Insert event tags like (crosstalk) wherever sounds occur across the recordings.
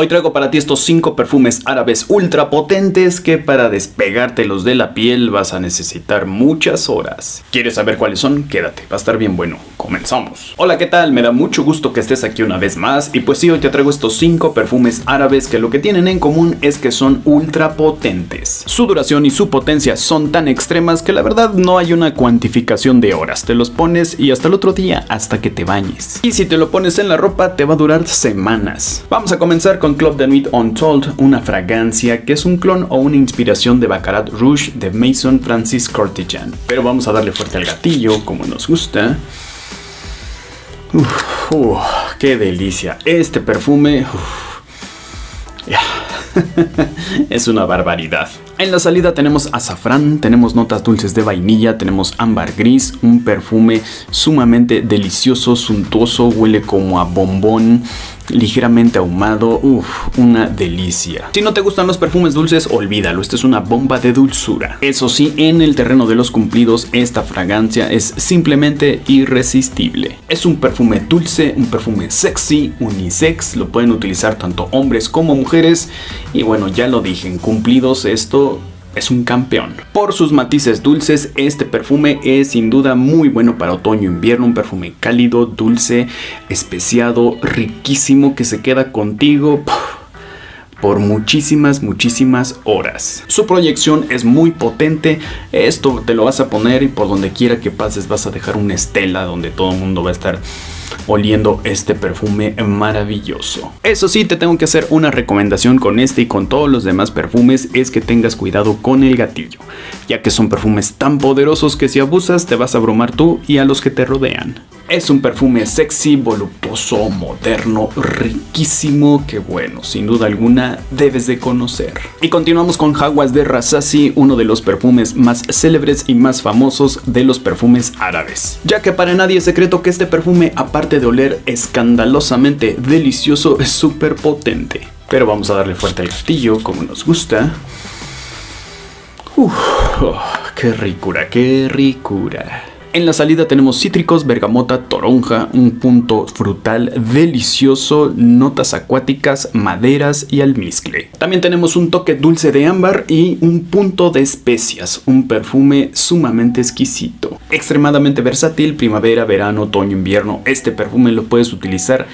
Hoy traigo para ti estos 5 perfumes árabes ultra potentes que para despegártelos de la piel vas a necesitar muchas horas. ¿Quieres saber cuáles son? Quédate, va a estar bien bueno. Comenzamos. Hola, ¿qué tal? Me da mucho gusto que estés aquí una vez más y pues sí, hoy te traigo estos 5 perfumes árabes que lo que tienen en común es que son ultra potentes. Su duración y su potencia son tan extremas que la verdad no hay una cuantificación de horas. Te los pones y hasta el otro día, hasta que te bañes. Y si te lo pones en la ropa te va a durar semanas. Vamos a comenzar con Club de Nuit Untold, una fragancia que es un clon o una inspiración de Baccarat Rouge de Mason Francis Cortijan. Pero vamos a darle fuerte al gatillo, como nos gusta. Uf, ¡Qué delicia! Este perfume... (laughs) es una barbaridad. En la salida tenemos azafrán, tenemos notas dulces de vainilla, tenemos ámbar gris, un perfume sumamente delicioso, suntuoso, huele como a bombón, ligeramente ahumado, uff, una delicia. Si no te gustan los perfumes dulces, olvídalo, esta es una bomba de dulzura. Eso sí, en el terreno de los cumplidos, esta fragancia es simplemente irresistible. Es un perfume dulce, un perfume sexy, unisex, lo pueden utilizar tanto hombres como mujeres. Y bueno, ya lo dije, en cumplidos esto es un campeón. Por sus matices dulces, este perfume es sin duda muy bueno para otoño-invierno, un perfume cálido, dulce, especiado, riquísimo que se queda contigo por muchísimas, muchísimas horas. Su proyección es muy potente, esto te lo vas a poner y por donde quiera que pases vas a dejar una estela donde todo el mundo va a estar oliendo este perfume maravilloso. Eso sí, te tengo que hacer una recomendación con este y con todos los demás perfumes es que tengas cuidado con el gatillo, ya que son perfumes tan poderosos que si abusas te vas a abrumar tú y a los que te rodean. Es un perfume sexy, voluptuoso, moderno, riquísimo, que bueno, sin duda alguna debes de conocer. Y continuamos con Hawas de Rasasi, uno de los perfumes más célebres y más famosos de los perfumes árabes. Ya que para nadie es secreto que este perfume, aparte de oler escandalosamente delicioso, es súper potente. Pero vamos a darle fuerte al gatillo, como nos gusta. Uf, oh, qué ricura, qué ricura. En la salida tenemos cítricos, bergamota, toronja, un punto frutal delicioso, notas acuáticas, maderas y almizcle. También tenemos un toque dulce de ámbar y un punto de especias, un perfume sumamente exquisito. Extremadamente versátil, primavera, verano, otoño, invierno, este perfume lo puedes utilizar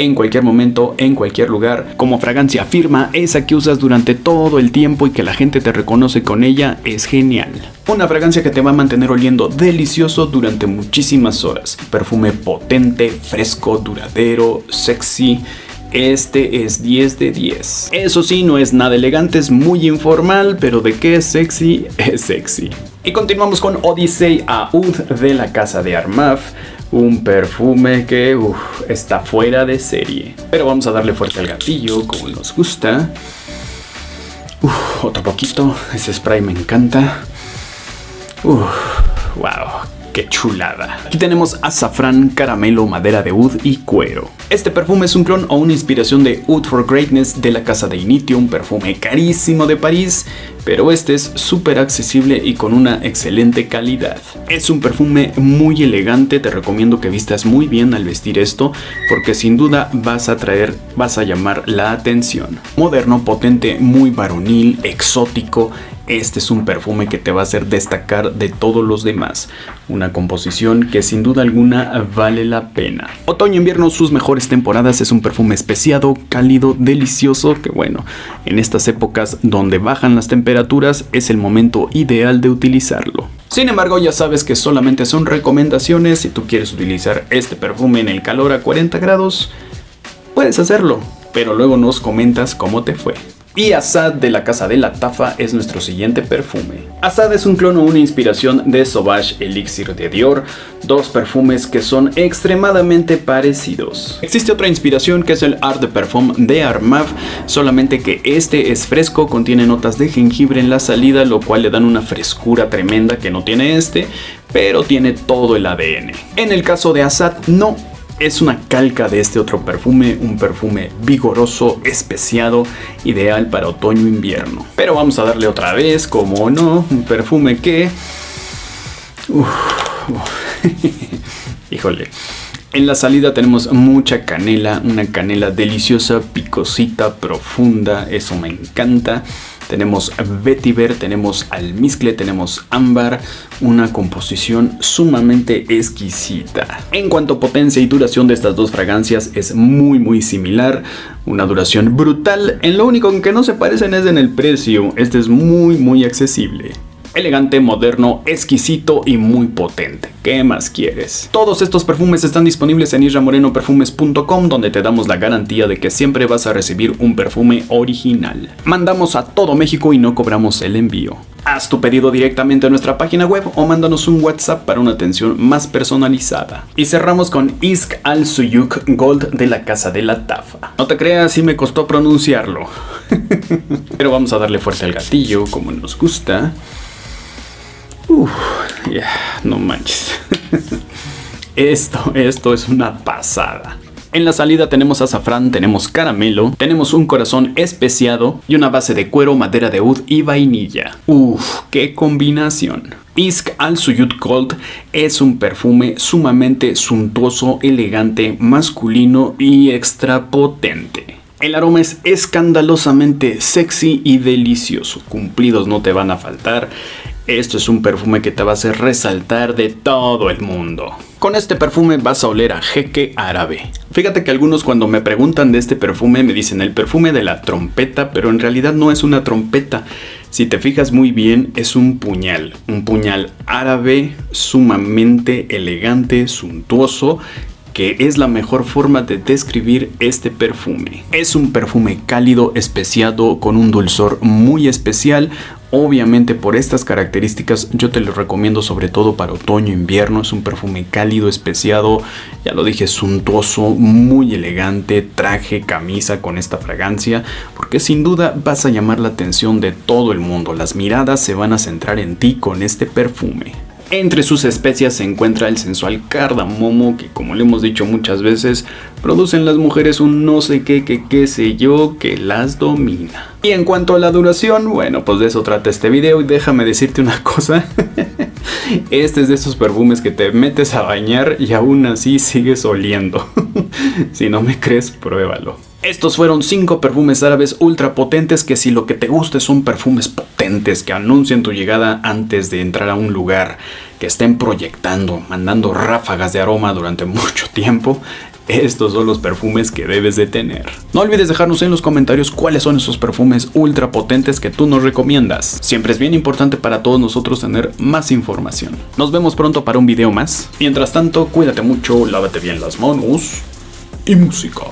en cualquier momento, en cualquier lugar. Como fragancia firma, esa que usas durante todo el tiempo y que la gente te reconoce con ella es genial. Una fragancia que te va a mantener oliendo delicioso durante muchísimas horas. Perfume potente, fresco, duradero, sexy. Este es 10 de 10. Eso sí, no es nada elegante, es muy informal, pero de qué es sexy, es sexy. Y continuamos con Odyssey Oud de la casa de Armaf un perfume que está fuera de serie. Pero vamos a darle fuerte al gatillo como nos gusta. otro poquito. Ese spray me encanta. wow, ¡Qué chulada! Aquí tenemos azafrán, caramelo, madera de oud y cuero. Este perfume es un clon o una inspiración de Oud for Greatness de la casa de Initio, un perfume carísimo de París, pero este es súper accesible y con una excelente calidad. Es un perfume muy elegante, te recomiendo que vistas muy bien al vestir esto, porque sin duda vas a traer, vas a llamar la atención. Moderno, potente, muy varonil, exótico, este es un perfume que te va a hacer destacar de todos los demás. Una composición que sin duda alguna vale la pena. Otoño-invierno, sus mejores temporadas, es un perfume especiado, cálido, delicioso, que bueno, en estas épocas donde bajan las temperaturas es el momento ideal de utilizarlo. Sin embargo, ya sabes que solamente son recomendaciones. Si tú quieres utilizar este perfume en el calor a 40 grados, puedes hacerlo, pero luego nos comentas cómo te fue. Y Assad de la Casa de la Tafa es nuestro siguiente perfume. Assad es un clon o una inspiración de Sauvage Elixir de Dior, dos perfumes que son extremadamente parecidos. Existe otra inspiración que es el Art de Perfume de Armaf, solamente que este es fresco, contiene notas de jengibre en la salida, lo cual le dan una frescura tremenda que no tiene este, pero tiene todo el ADN. En el caso de Assad no, es una calca de este otro perfume, un perfume vigoroso, especiado, ideal para otoño-invierno. Pero vamos a darle otra vez, como no, un perfume que... (laughs) Híjole, En la salida tenemos mucha canela, una canela deliciosa, picosita, profunda, eso me encanta. Tenemos vetiver, tenemos almizcle, tenemos ámbar, una composición sumamente exquisita. En cuanto a potencia y duración de estas dos fragancias es muy muy similar, una duración brutal, en lo único que no se parecen es en el precio, este es muy muy accesible. Elegante, moderno, exquisito y muy potente. ¿Qué más quieres? Todos estos perfumes están disponibles en isramorenoperfumes.com donde te damos la garantía de que siempre vas a recibir un perfume original. Mandamos a todo México y no cobramos el envío. Haz tu pedido directamente a nuestra página web o mándanos un WhatsApp para una atención más personalizada. Y cerramos con Isk Al Suyuk Gold de la Casa de la Tafa. No te creas si me costó pronunciarlo. (laughs) Pero vamos a darle fuerza al gatillo como nos gusta. No manches. (laughs) esto, esto es una pasada. En la salida tenemos azafrán, tenemos caramelo, tenemos un corazón especiado y una base de cuero, madera de oud y vainilla. Uf, qué combinación. Isk Al Suyut Gold es un perfume sumamente suntuoso, elegante, masculino y extra potente. El aroma es escandalosamente sexy y delicioso. Cumplidos no te van a faltar. Esto es un perfume que te va a hacer resaltar de todo el mundo. Con este perfume vas a oler a jeque árabe. Fíjate que algunos cuando me preguntan de este perfume me dicen el perfume de la trompeta, pero en realidad no es una trompeta. Si te fijas muy bien, es un puñal. Un puñal árabe sumamente elegante, suntuoso que es la mejor forma de describir este perfume. Es un perfume cálido, especiado, con un dulzor muy especial, Obviamente por estas características yo te lo recomiendo sobre todo para otoño invierno. Es un perfume cálido, especiado, ya lo dije, suntuoso, muy elegante, traje, camisa con esta fragancia, porque sin duda vas a llamar la atención de todo el mundo. Las miradas se van a centrar en ti con este perfume. Entre sus especias se encuentra el sensual cardamomo que como le hemos dicho muchas veces, producen las mujeres un no sé qué, que qué sé yo, que las domina. Y en cuanto a la duración, bueno, pues de eso trata este video y déjame decirte una cosa. (laughs) Este es de esos perfumes que te metes a bañar y aún así sigues oliendo. (laughs) si no me crees, pruébalo. Estos fueron 5 perfumes árabes ultra potentes que si lo que te gusta son perfumes potentes que anuncian tu llegada antes de entrar a un lugar, que estén proyectando, mandando ráfagas de aroma durante mucho tiempo, estos son los perfumes que debes de tener. No olvides dejarnos en los comentarios cuáles son esos perfumes ultra potentes que tú nos recomiendas. Siempre es bien importante para todos nosotros tener más información. Nos vemos pronto para un video más. Mientras tanto, cuídate mucho, lávate bien las manos y música.